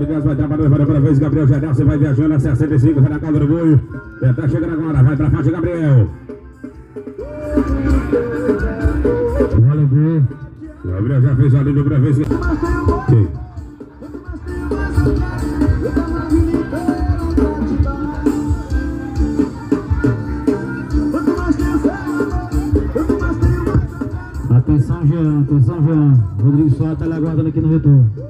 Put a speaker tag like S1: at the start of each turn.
S1: Aberta, aliás, vai trabalhando para a primeira vez. Gabriel Gedel, você vai viajando a 65, vai na casa do Boi. Tentar chegar agora, vai pra faixa, Gabriel. Olha. Gabriel já fez ali no primeira vez.
S2: Atenção, Jean, atenção, Jean. Rodrigo Soares tá lhe aguardando aqui no retorno.